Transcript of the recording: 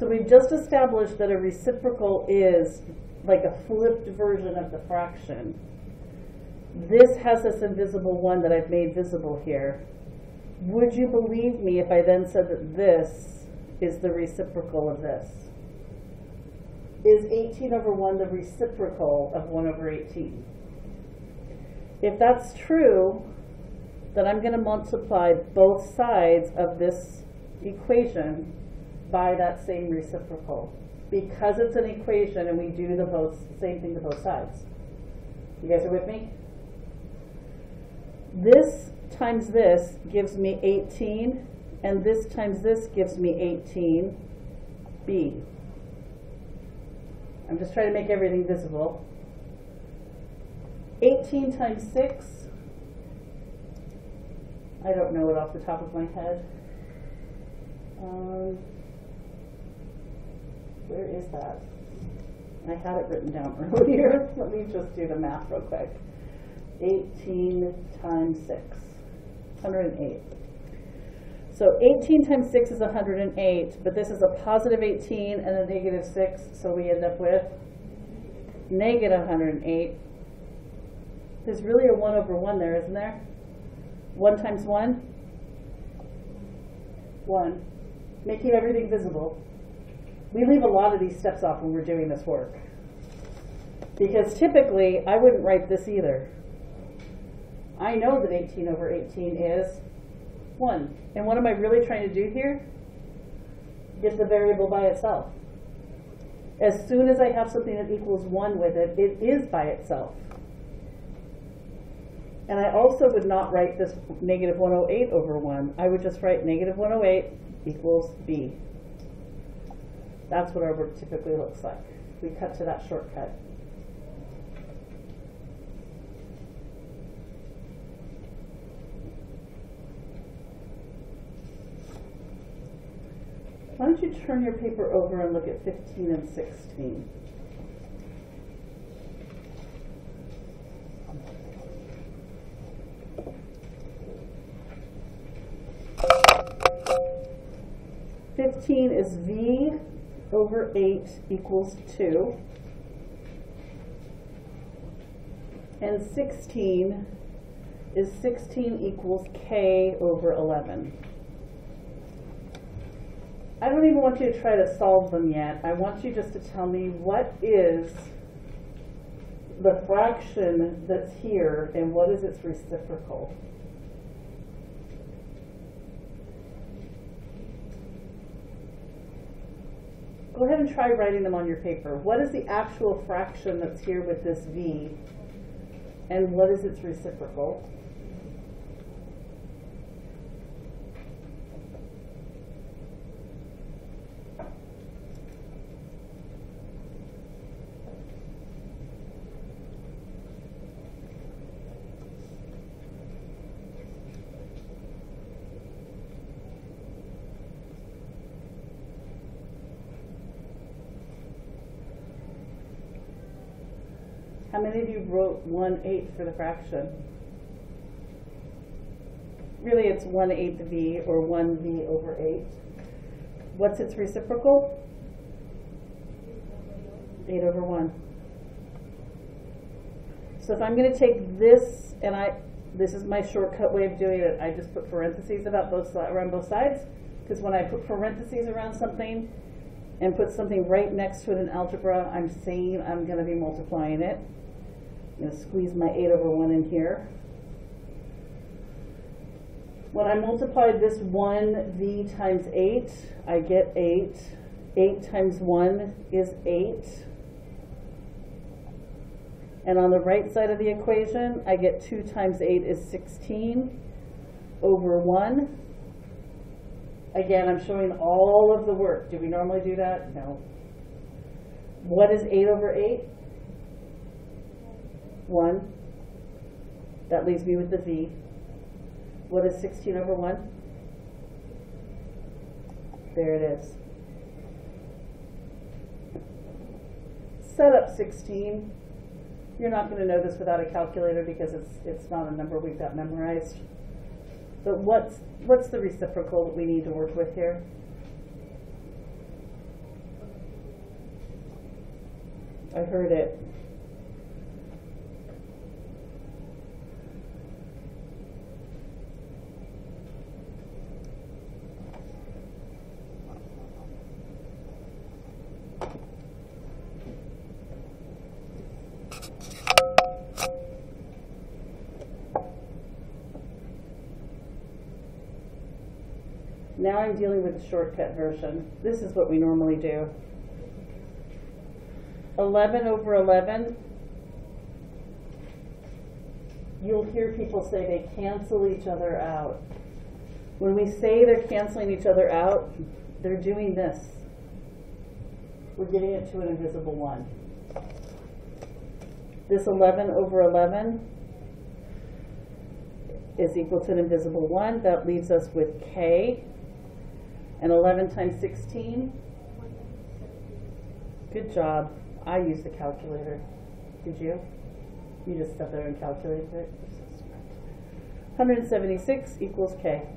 So we've just established that a reciprocal is like a flipped version of the fraction. This has this invisible one that I've made visible here. Would you believe me if I then said that this is the reciprocal of this? Is 18 over 1 the reciprocal of 1 over 18? If that's true, then I'm going to multiply both sides of this equation by that same reciprocal. Because it's an equation and we do the both same thing to both sides. You guys are with me? This times this gives me 18, and this times this gives me 18b. I'm just trying to make everything visible. 18 times 6, I don't know it off the top of my head. Um, where is that? I had it written down earlier. Let me just do the math real quick. 18 times 6, 108. So 18 times 6 is 108, but this is a positive 18 and a negative 6, so we end up with negative 108. There's really a 1 over 1 there, isn't there? 1 times 1? 1. Making everything visible. We leave a lot of these steps off when we're doing this work. Because typically, I wouldn't write this either. I know that 18 over 18 is 1. And what am I really trying to do here? Get the variable by itself. As soon as I have something that equals 1 with it, it is by itself. And I also would not write this negative 108 over 1. I would just write negative 108 equals b. That's what our work typically looks like. We cut to that shortcut. Why don't you turn your paper over and look at 15 and 16? Fifteen is V over eight equals two. And sixteen is sixteen equals K over eleven. I don't even want you to try to solve them yet. I want you just to tell me what is the fraction that's here and what is its reciprocal. Go ahead and try writing them on your paper. What is the actual fraction that's here with this v and what is its reciprocal? How many of you wrote one eighth for the fraction? Really, it's one eighth v or one v over eight. What's its reciprocal? Eight over one. So if I'm going to take this and I, this is my shortcut way of doing it. I just put parentheses about both around both sides because when I put parentheses around something and put something right next to it in algebra, I'm saying I'm going to be multiplying it. I'm going to squeeze my 8 over 1 in here. When I multiply this 1v times 8, I get 8. 8 times 1 is 8. And on the right side of the equation, I get 2 times 8 is 16 over 1. Again, I'm showing all of the work. Do we normally do that? No. What is 8 over 8? 1. That leaves me with the v. What is 16 over 1? There it is. Set up 16. You're not going to know this without a calculator because it's, it's not a number we've got memorized. But what's, what's the reciprocal that we need to work with here? I heard it. Now I'm dealing with the shortcut version. This is what we normally do. 11 over 11, you'll hear people say they cancel each other out. When we say they're canceling each other out, they're doing this. We're getting it to an invisible one. This 11 over 11 is equal to an invisible 1. That leaves us with k. And 11 times 16, good job. I used the calculator. Did you? You just sat there and calculated it? 176 equals k.